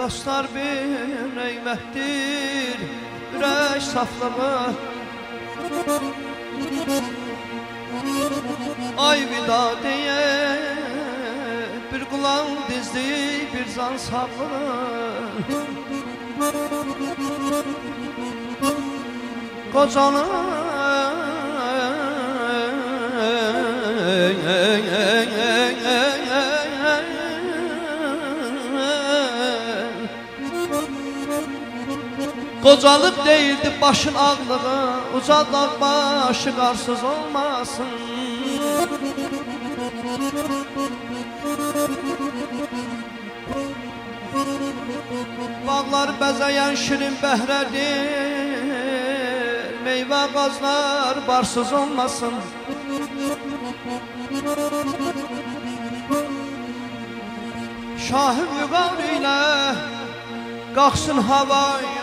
dostlar bir neymətdir Ürək saflığı Ay vida deyə Bir qulan dizdi bir can sağlığı Qocanın Qocalıb deyildi başın ağlığı Uca dağ başı qarsız olmasın. Bağlar bəzəyən şirin bəhrədir Meyvə qazlar barsız olmasın. Şahı vüqar ilə qalxsın havaya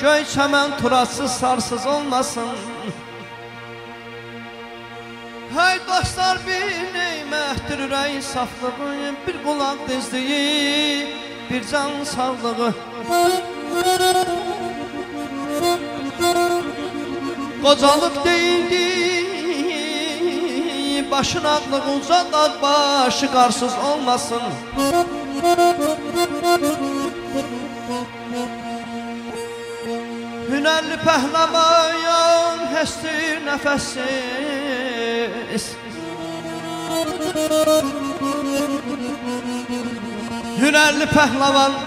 Göy çəmən turasız sarsız olmasın. Hey dostlar bir neymətdir ürəyin saflığı Bir qulaq dizliyi, bir can sağlığı. Qocalıq deyildi Başın ağlı uca dağ başı qarsız olmasın Hünərli pəhləvayan həstir nəfəssiz Hünərli pəhləvan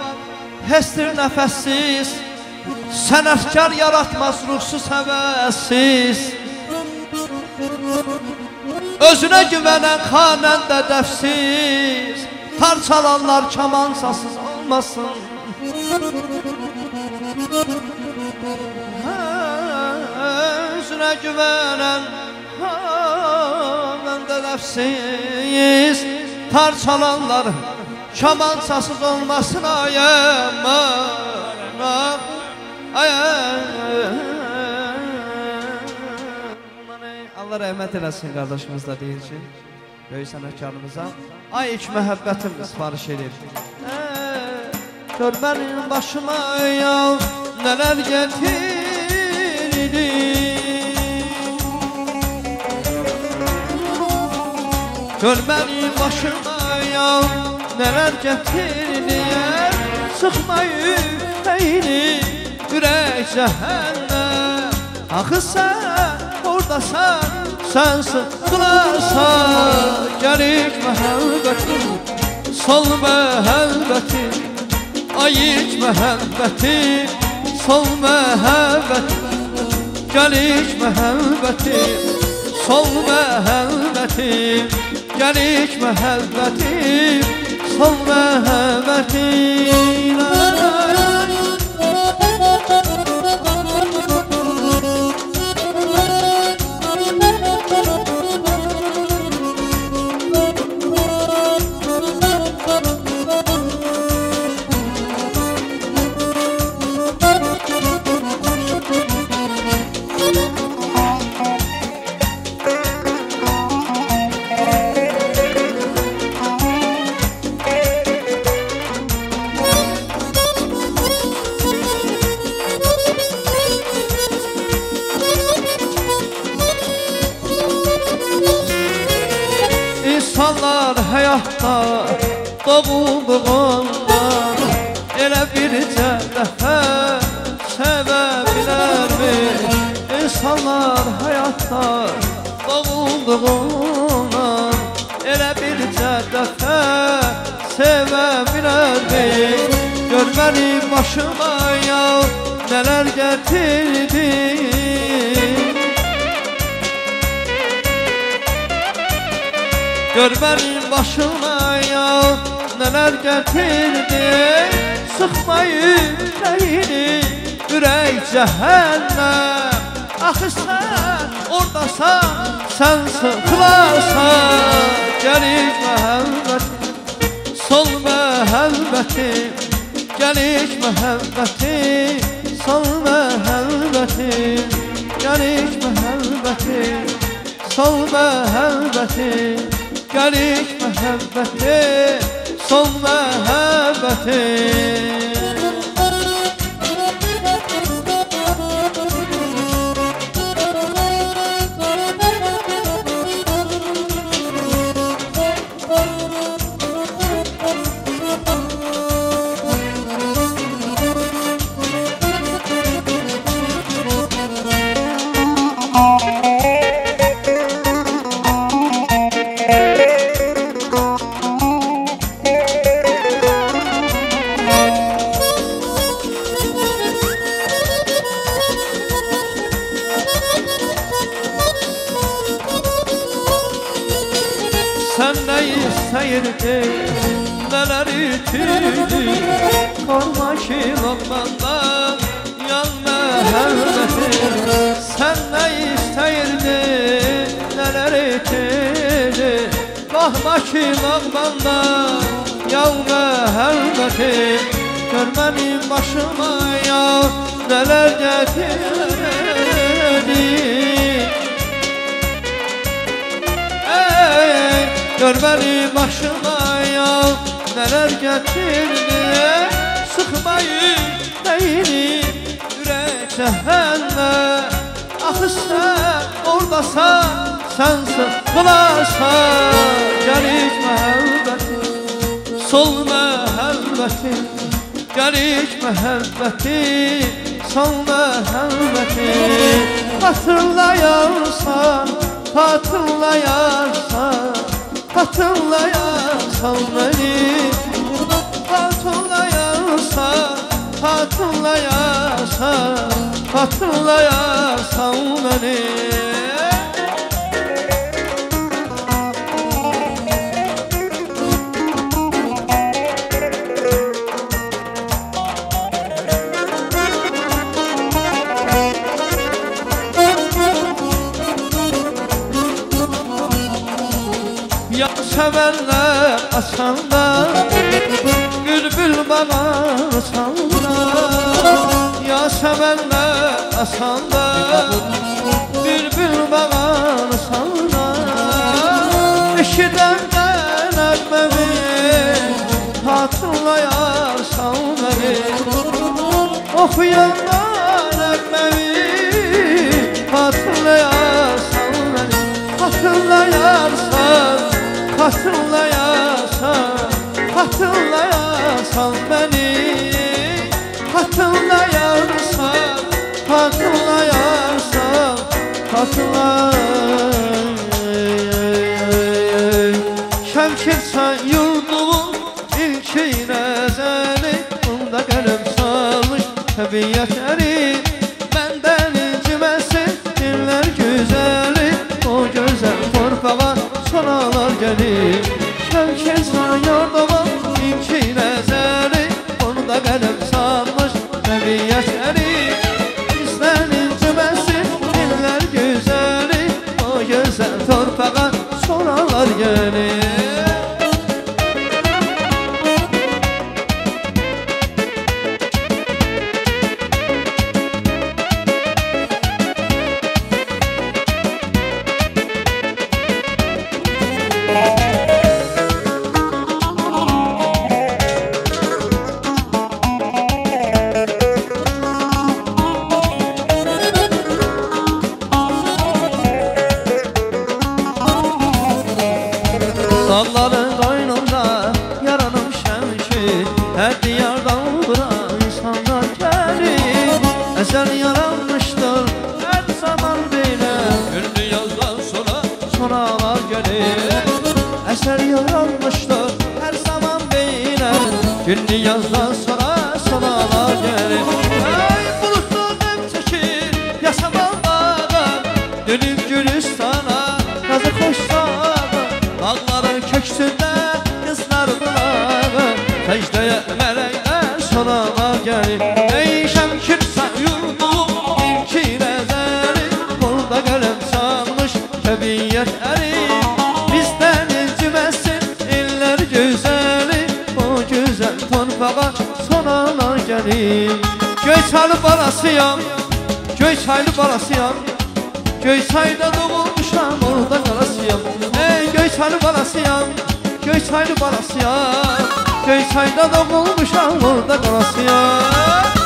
həstir nəfəssiz Sənətkar yaratmaz ruhsuz həvəssiz Özünə güvənən xanəndə dəfsiz. Parçalanlar kamansasız olmasın Özünə güvənən xanəndə dəfsiz Parçalanlar kamansasız olmasın ayəmə Allah rəhmət eləsin qardaşımız da deyir ki, böyük sənətkarımıza ay ilk məhəbbətim sifariş edir. Gör mənim başıma ya nələr getirdi. Gör məni başıma ya Nələr gətirliyər Sıxma yüfəyini Ürək cəhənnəm Axı sən ordasan Sən sıxılarsan Gərik məhəbbəti Sol məhəbbəti Ayik məhəbbəti Sol məhəbbəti Gəlik məhəbbəti Sol məhəbbəti gəlik məhəbbətim, son məhəbbətinə İnsanlar həyatda doğulduğundan Elə bircə dəfə sevə bilərmi? İnsanlar həyatda doğulduğundan Elə bircə dəfə sevə bilərmi? Gör mənim başıma ya nələr gətirdi Gör mənim başıma ya Nələr gətirdi Sıxma ürəyini Ürək cəhənnəm Axı sən ordasan Sən sıxılarsan Gəlir məhəbbətim Sol məhəbbətim Gəlir məhəbbətim Sol məhəbbətim Gəlir məhəbbətim Sol məhəbbətim. Gəlik məhəbbəti son məhəbbətim neler itirdin Karmaşın olmandan yan mehebbetin Sen ne isteyirdin neler itirdin Karmaşın olmandan yan mehebbetin Görmenin başıma ya neler getirdin Ey, Gör beni başıma Neler getirdi Sıkmayın beyni Yürek cehenneme. Ah sen oradasan Sensin bularsan Gel hiç muhabbeti Sol məhəbbəti Gəl iç məhəbbəti Sol məhəbbəti Hatırlayarsan Hatırlayarsan Hatırlayarsan beni Hatırlayarsan Hatırlayarsan beni Ya severler asanda Bülbül bana sanda Ya severler asanda Bülbül bana sanda Eşiden gelmemi Hatırlayarsan beni Okuyanlar ekmeği Hatırlayarsan beni Hatırlayarsan Hatırlayarsan Hatırlayarsan beni Hatırlayarsan Hatırlayarsan Hatırlay Şevketsen yurdumun ilki nezeli Bunda kalem salmış tabiat eri Benden incimesin diller güzeli O güzel torpağa sonalar gelir. Şevketsen yurdumun Günde Göyçalı balasıyam Göyçaylı balasıyam. Göyçayda doğmuşam orada kalasıyam. Ey Göyçalı balasıyam Göy çaylı balasıyam. Göy çayda doğulmuşam orada qalasıyam